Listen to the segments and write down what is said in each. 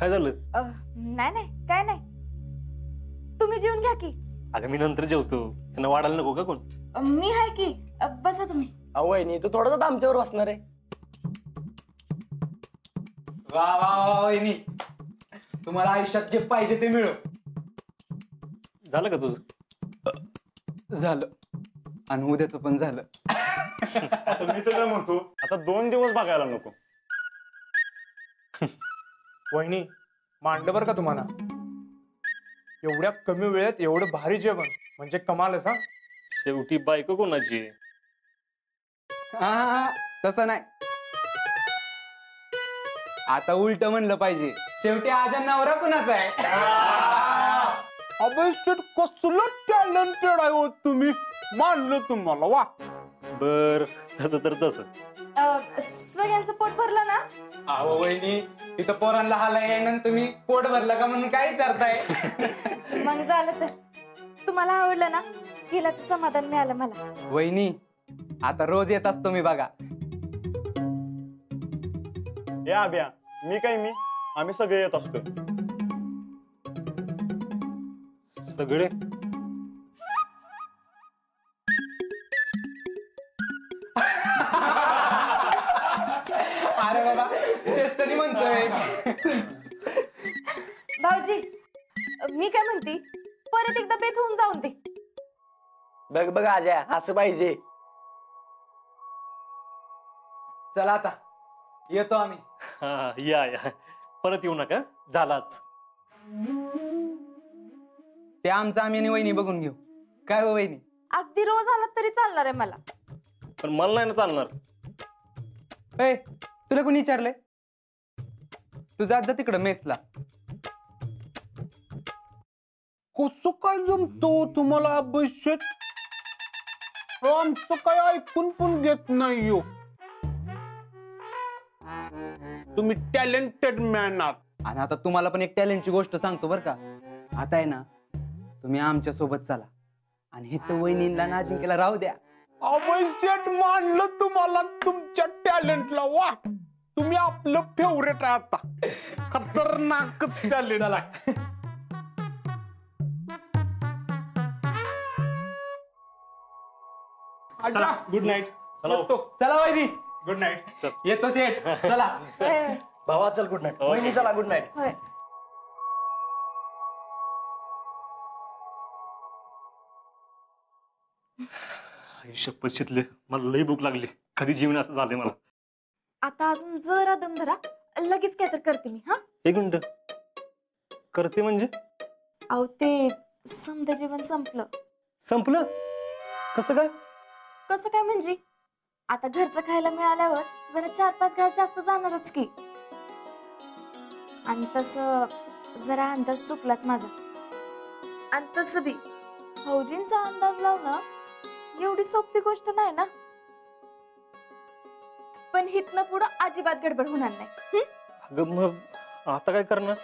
काय झालं? अ, नाही नाही काय नाही. तुम्ही जेवून घ्या की. अगं मी नंतर जेवतो. त्यांना वाढायला नको का कोण? अ, मी आहे की. अ, बसा तुम्ही. वहिनी तू थोडंसं आमच्यावर बसणार आहे. वा वा वा वहिनी. तुम्हाला आयुष्यात जे पाहिजे ते मिळो. झालं का तुझं? झालं. आणि उद्याचं पण झालं. आता मी तर काय म्हणतो? आता दोन दिवस बघायला नको. वहिनी मांडलं बरं का तुम्हाला? एवढ्या कमी वेळेत एवढं भारी जेवण म्हणजे कमालच हा? शेवटी बायको कोणाची? आहे? हा, हा, हा, तसं नाही. आता उलट म्हणलं पाहिजे. शेवटी आजा नवरा कुणाचा आहे? अबे शेट कसलं टॅलेंटेड आहे हो तुम्ही. मानलं तुम्हाला वा. बर तसं तर तसं. सगळ्यांचं पोट भरलं ना? अहो वहिनी इथं पोरांना हाला येईन तुम्ही पोट भरलं का म्हणून काय विचारताय? मग झालं तर. तुम्हाला आवडलं ना? गेल्याचं समाधान मिळालं मला. वहिनी आता रोज येत असतो मी बघा. हे आब्या मी काय मी? आम्ही सगळे येत असतो सगळे? भाऊजी मी काय म्हणते? परत एकदा बेत होऊन जाऊन दे. बघ बघ आज्या असं पाहिजे. चला आता येतो आम्ही. हा या या. परत येऊ नका झालाच. ते आमचं आम्ही आणि वहिनी बघून घेऊ. काय हो वहिनी? अगदी रोज आलात तरी चालणार आहे मला. पण मला नाही ना चालणार. ए तुला कोणी विचारलंय? तू जात जा तिकडं मेसला. कसं काय जमतो तुम्हाला अभिषेक? आमचं काय ऐकून पण घेत नाही हो. तुम्ही टॅलेंटेड मॅन आहात. आणि आता तुम्हाला पण एक टॅलेंटची गोष्ट सांगतो बरं का. आता आहे ना तुम्ही आमच्यासोबत चला. आणि हे तर वहिनीला ना अजिंक्यला राहू द्या. अवश्यट मानलं तुम्हाला तुमच्या टॅलेंटला वा! तुम्ही आपलं फेवरेट आहे आता. खतरनाक टॅलेंट चला. गुड नाईट चला. चला वहिनी. गुड नाईट येतो शेठ. चला. भावा चल गुड नाईट. वहिनी चला गुड नाईट होय. शपथ शितले मला लई भूक लागली. कधी जीवन असं झालंय मला. आता अजून जरा दम धरा. लगेच काय तर करते मी हा? एक मिनिट. करते म्हणजे? अहो ते समजा जीवन संपलं. संपलं? कसं काय? कसं काय म्हणजे? आता घरचं खायला मिळाल्यावर जरा चार पाच घास जास्त जाणारच की. आणि तस जरा अंदाज चुकलाच माझा. आणि तसं बी. फौजींचा अंदाज लावणं एवढी सोपी गोष्ट नाही ना? पण हितनं पुढं अजिबात गडबड होणार नाही. हं? अगं मग आता काय करणार?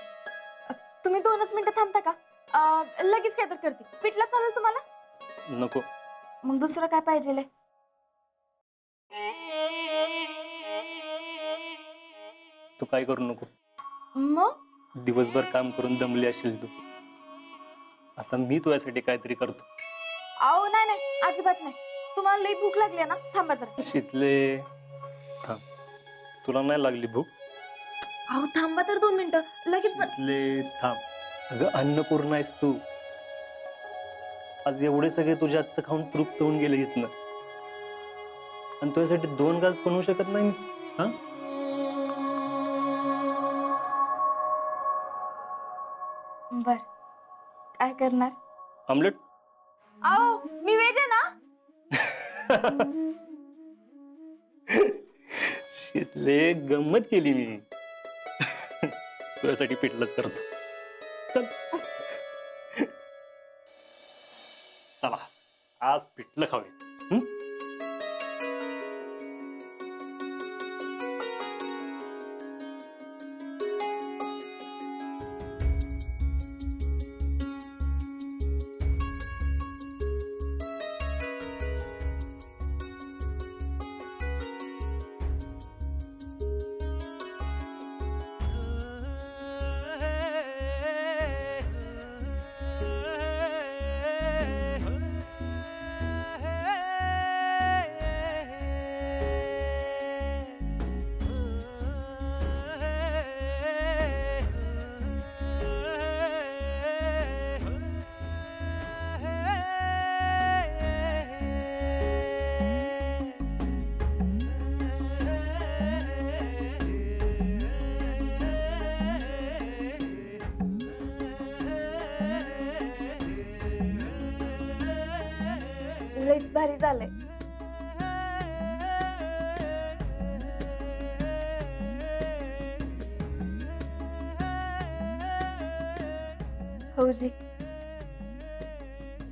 तुम्ही दोनच मिनिटं थांबता का? अं, लगेच काय तर करते. पिठलं चालेल तुम्हाला? नको. मग दुसरं काय पाहिजे तू काय करू नको. मग? दिवसभर काम करून दमली असेल तू. आता मी तुझ्यासाठी काहीतरी करतो. अहो नाही नाही. अजिबात नाही. तुम्हाला लई भूक लागली ना? थांबा जरा. शितले. थांब. तुला नाही लागली भूक? अहो थांबा तर दोन मिनिटं. लगेच बन- शितले थांब. अगं अन्नपूर्ण आहेस तू. आज एवढे सगळे तुझ्या हातचं खाऊन तृप्त होऊन गेले इथनं. आणि तुझ्यासाठी दोन घास बनवू शकत नाही मी. हा? बर. काय करणार? ऑमलेट अहो मी वेज आहे ना? शितले गंमत केली मी. तुझ्यासाठी पिटलंच करतो. चला. आज पिटलं खाऊया.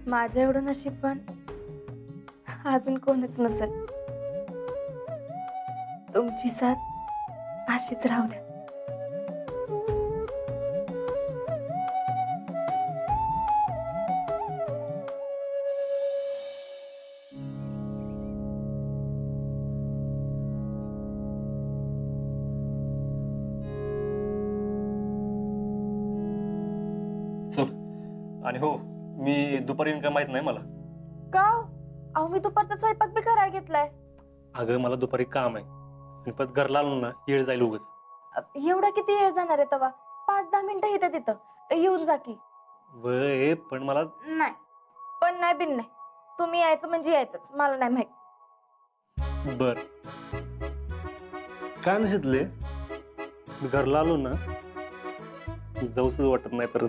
माझ्या एवढं नशीब पण अजून कोणच नसेल. तुमची साथ अशीच राहू द्या. माहीत नाही मला. का हो? अहो मी दुपारचा स्वयंपाक बी करायला घेतलाय. अगं मला दुपारी काम आहे. आणि परत घरला आलो ना येळ जाईल उगच. अ, एवढा किती वेळ जाणार आहे तेव्हा पाच दहा मिनिटं इथं तिथं. येऊन जा की. वय पण मला नाही. पण नाही बिन नाही. तुम्ही यायचं म्हणजे यायचंच. मला नाही माहीत. बर. काय नशितले मी घरला आलो ना जाऊच वाटत नाही परत.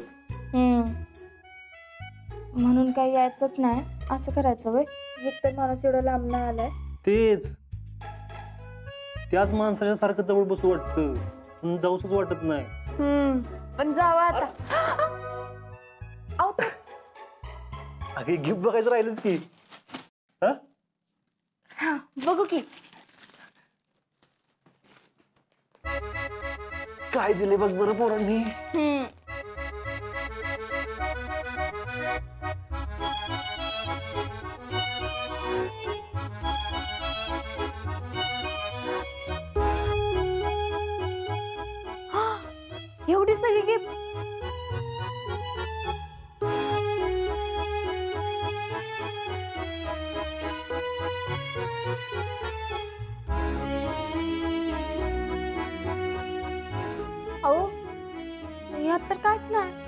म्हणून काही यायचंच नाही. असं करायचं वय एकतर माणूस एवढा लांब नाही आलाय. तेच. त्याच माणसाच्या सारखं जवळ बसू वाटतं. पण जाऊच वाटत नाही. पण जावा आता. अहो ते अगे गिफ्ट बघायचं राहिलंच की. हा? हा, बघू की. काय दिले बघ बरं पोरांनी. हम्म. अहो यात तर काहीच नाही.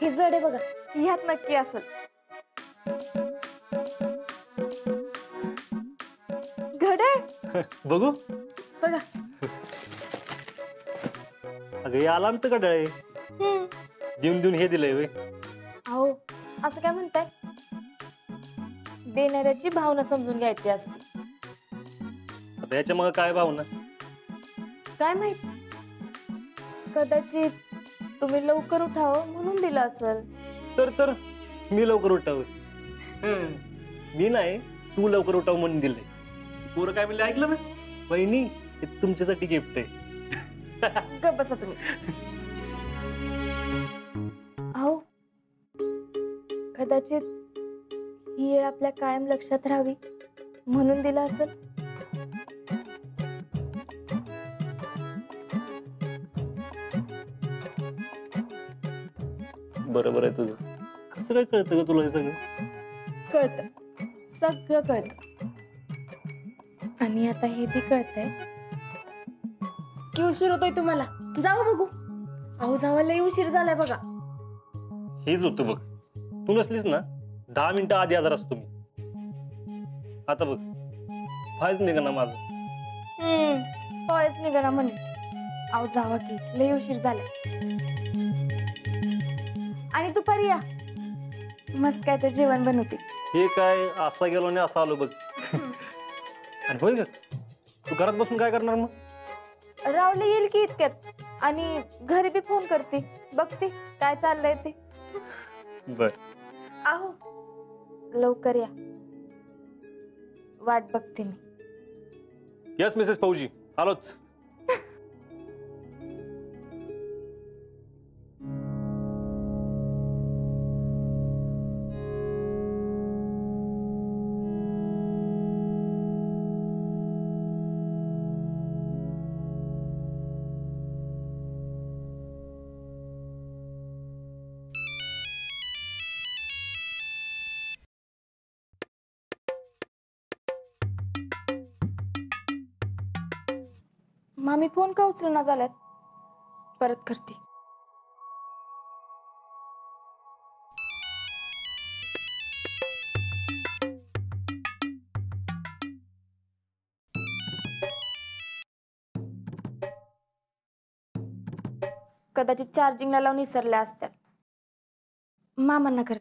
हे जड आहे बघा. ह्यात नक्की असेल. घड्याळ. बघू. बघा. अगं हे अलार्मचं कडळ आहे हम्म. देऊन देऊन हे दिलंय वय अहो असं काय म्हणताय? देणाऱ्याची भावना समजून घ्यायची असते. आता याच्या मग काय भावना? काय माहीत? कदाचित तुम्ही लवकर उठावं म्हणून दिलं असेल? तर तर मी लवकर उठाव. मी नाही तू लवकर उठाव म्हणून दिले पोरं काय म्हणले ऐकलं ना? बहिणी हे तुमच्यासाठी गिफ्ट आहे. गप बसा तुम्ही. अहो कदाचित ही वेळ आपल्या कायम लक्षात राहावी म्हणून दिलं असेल? बरोबर आहे तुझं. कसं काय कळतं ग तुला हे सगळं? कळतं. सगळं कळतं. आणि आता हे बी कळतंय. की उशीर होतोय तुम्हाला. जाऊ बघू. अहो जावा लई उशीर झालाय बघा. हेच होतं बघ. तू नसलीस ना दहा मिनिटं आधी आजार असतो मी. आता बघ. फायच निघा ना माझं. हम्म पळच निघा म्हणे. अहो जावा की लई उशीर झालाय. दुपारी या. मस्त काय तर जेवण बनवते. हे काय असा गेलो आणि असा आलो बघ. आणि होय ग तू घरात बसून काय करणार मग? रावले येईल की इतक्यात. आणि घरी बी फोन करते. बघते काय चाललंय ते. बर. आहो लवकर या. वाट बघते मी. यस मिसेस फौजी आलोच. फोन का उचलना झाल्यात? परत करते. कदाचित चार्जिंगला लावून विसरल्या असत्या. मामांना करते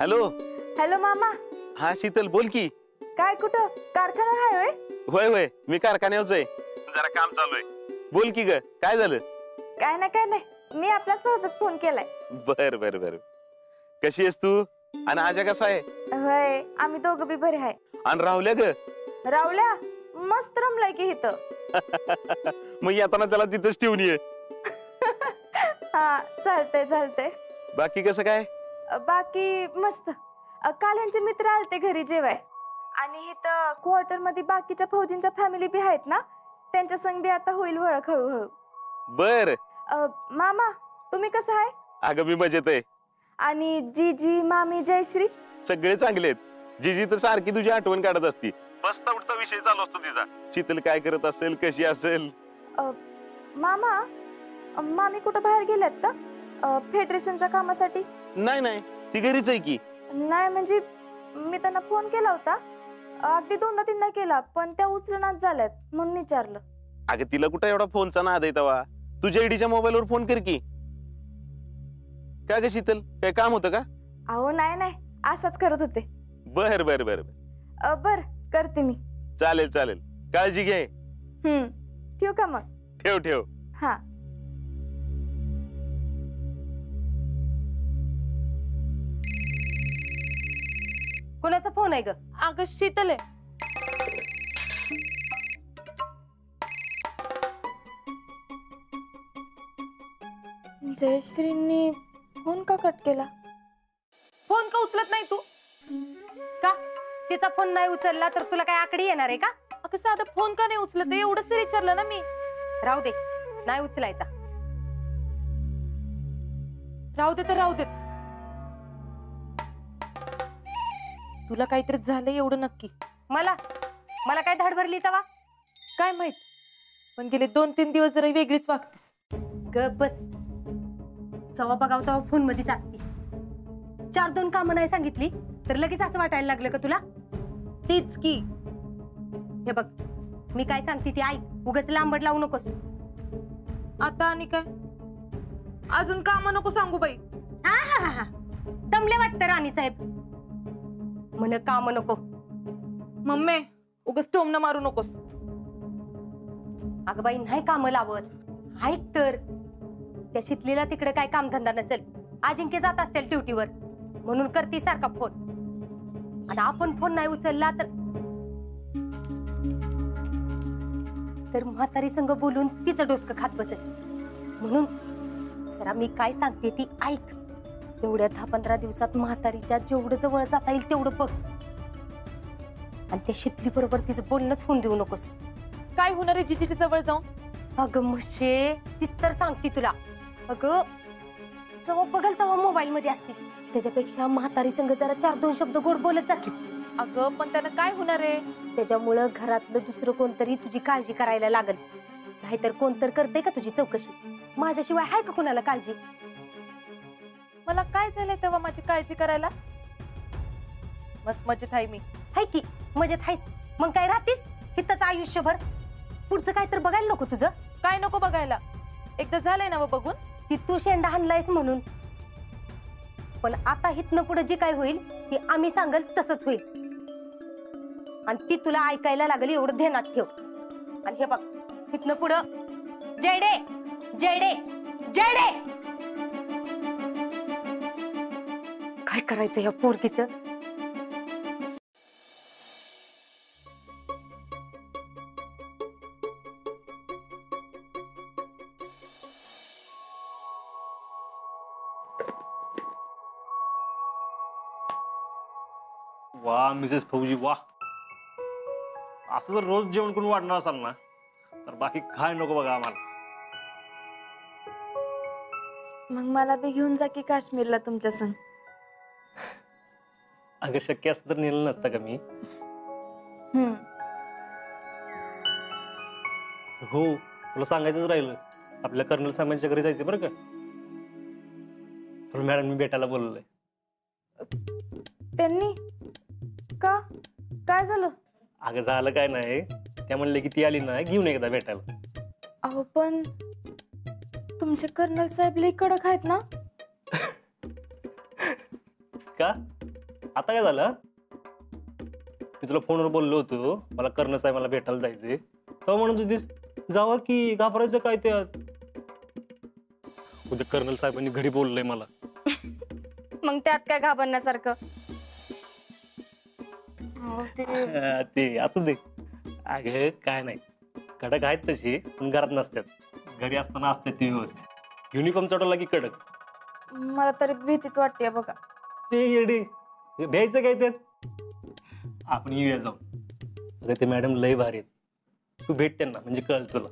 हॅलो. हॅलो मामा. हा शीतल बोल की. काय कुठं? कारखाना आहे होय? होय होय. मी कारखान्यावरच आहे. जरा काम चालू आहे. बोल की ग. काय झालं? काय ना काय नाही. मी आपला सहजच फोन केलाय. बर बर बर. कशी आहेस तू? आणि आजा कसा आहे? होय आम्ही दोघं बी बरे आहे. आणि राहुल्या ग? रावल्या मस्त रमलाय की इथं. मग येताना त्याला तिथंच ठेवून ये. हा चालतंय चालतंय. बाकी कसं काय? बाकी मस्त. अ, काल यांचे मित्र आलते घरी जेवाय. आणि इथं क्वार्टरमध्ये बाकीच्या फौजींच्या फॅमिली बी आहेत ना त्यांच्या संग बी आता होईल ओळख हळूहळू. बर. अ, मामा तुम्ही कसं आहे? अगं मी मजेत आहे. आणि जीजी मामी जयश्री? सगळे चांगले आहेत. जिजी तर सारखी तुझी आठवण काढत असती. बसता उठता विषय चालू असतो तिचा. शीतल काय करत असेल कशी असेल? मामा अ, मामी कुठं बाहेर गेल्यात का? अ, फेडरेशनच्या कामासाठी? नाही नाही. ती घरीच आहे की. नाही म्हणजे मी त्यांना फोन केला होता. अगदी दोनदा तीनदा केला पण त्या उचलनाच झाल्यात म्हणून विचारलं. अगं तिला कुठं एवढा फोनचा नाद आहे तवा? तुझ्या आयडीच्या मोबाईलवर फोन कर की. काय ग शीतल? काय काम होतं का? अहो नाही नाही. असंच करत होते. बर बर बर बर. अ, बर करते मी. चालेल चालेल. काळजी घे. हम्म. ठेवू का मग? ठेव ठेव. हा. कोणाचा फोन आहे ग? अगं शीतल आहे. जयश्रींनी फोन का कट केला? फोन का उचलत नाही तू? का? तिचा फोन नाही उचलला तर तुला काय आकडी येणार आहे का? अगं साधा फोन का नाही उचलत? एवढंच तरी विचारलं ना मी. राहू दे. नाही उचलायचा. राहू दे तर राहू दे तुला काहीतरी झालंय एवढं नक्की? मला? मला काय धाड भरली तवा? काय माहीत? पण गेले दोन तीन दिवस जरा वेगळीच वागतेस. ग बस. जवा बघाव तेव्हा फोन मध्येच असतीस. चार दोन कामं नाही सांगितली तर लगेच असं वाटायला लागलं का तुला? तीच की. हे बघ मी काय सांगते ती ऐक. उगाच लांबड लावू नकोस. आता आणि काय? अजून काम नको सांगू बाई. आहाहाहा. दमले वाटतं राणी साहेब म्हण काम नको. मम्मी उगाच टोमनं मारू नकोस. अगं बाई नाही काम लावत. ऐक तर. त्या शितलीला तिकडे काय कामधंदा नसेल. अजिंक्य जात असतील ड्युटीवर. म्हणून करती सारखा फोन. आणि आपण फोन नाही उचलला तर तर म्हातारी संघ बोलून तिचं डोसकं खात बसेल. म्हणून सरा मी काय सांगते ती ऐक. एवढ्या दहा पंधरा दिवसात म्हातारीच्या जेवढं जवळ जाता येईल तेवढं बघ. आणि त्या शितली बरोबर तिचं बोलणंच होऊन देऊ नकोस. काय होणार आहे जिजीच्या जवळ जाऊन? अगं मशे तीच तर सांगते तुला. अगं जेव्हा बघल तेव्हा मोबाईल मध्ये असतीस. त्याच्यापेक्षा म्हातारी संघ जरा चार दोन शब्द गोड बोलत जा अगं पण त्यानं काय होणार आहे? त्याच्यामुळं घरातलं दुसरं कोणतरी तुझी काळजी करायला लागल. नाहीतर कोणतर करते का तुझी चौकशी? माझ्याशिवाय आहे का कोणाला काळजी? मला काय झालंय तेव्हा माझी काळजी करायला? मस्त मजेत आहे मी. हाय की मजेत हायस मग काय राहतीस? हितच आयुष्यभर. पुढचं काय तर बघायला नको तुझं. काय नको बघायला? एकदा झालंय ना बघून? ती तू शेंडा हाणलायस म्हणून. पण आता हितनं पुढे जे काय होईल ते आम्ही सांगल तसंच होईल. आणि ती तुला ऐकायला लागली एवढं ध्यानात ठेव. आणि हे बघ हितनं पुढं. जयडे जयडे जयडे काय करायचं या पोरगीचं? वा मिसेस फौजी वा. असं जर रोज जेवण करून वाढणार असाल ना तर बाकी काय नको बघा आम्हाला. मग मला बी घेऊन जा की काश्मीरला तुमच्या संग. अगं शक्य असतं तर नेलं नसतं का मी? हो तुला सांगायचंच राहिलं. आपल्या कर्नल साहेबांच्या घरी जायचं बरं का? तुला मॅडम मी भेटायला बोललोय त्यांनी? का? काय झालं? अगं झालं काय नाही. त्या म्हणले की ती आली ना घेऊन एकदा भेटायला. अहो पण तुमचे कर्नल साहेब लई कडक आहेत ना? का? आता काय झालं? मी तुला फोनवर बोललो होतो मला कर्नल साहेबांना भेटायला जायचंय. तेव्हा म्हणत होतीस जावा की घाबरायचं काय त्यात? उद्या कर्नल साहेबांनी घरी बोललंय मला. मग त्यात काय घाबरण्यासारखं? अहो, ते ते असू दे. अगं काय नाही. कडक आहेत तशी पण घरात नसतात. घरी असताना असतात ती व्यवस्थित. युनिफॉर्म चढवला की कडक. मला तरी भीतीच वाटते बघा. ते येडे. हे भ्यायचं काय त्यात आपण येऊया जाऊ. अगं ते मॅडम लय भारी आहेत. तू भेट त्यांना म्हणजे कळल तुला.